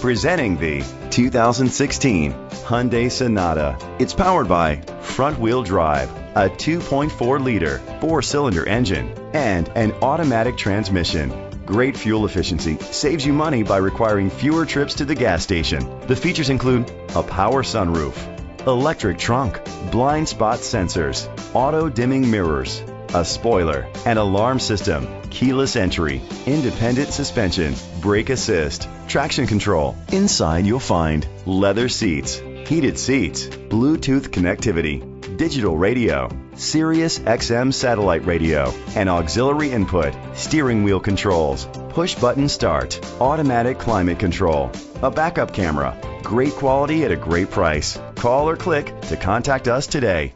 Presenting the 2016 Hyundai Sonata. It's powered by front-wheel drive, a 2.4-liter four-cylinder engine, and an automatic transmission. Great fuel efficiency saves you money by requiring fewer trips to the gas station. The features include a power sunroof, electric trunk, blind spot sensors, auto dimming mirrors, a spoiler, an alarm system, keyless entry, independent suspension, brake assist, traction control. Inside you'll find leather seats, heated seats, Bluetooth connectivity, digital radio, Sirius XM satellite radio, and auxiliary input, steering wheel controls, push button start, automatic climate control, a backup camera. Great quality at a great price. Call or click to contact us today.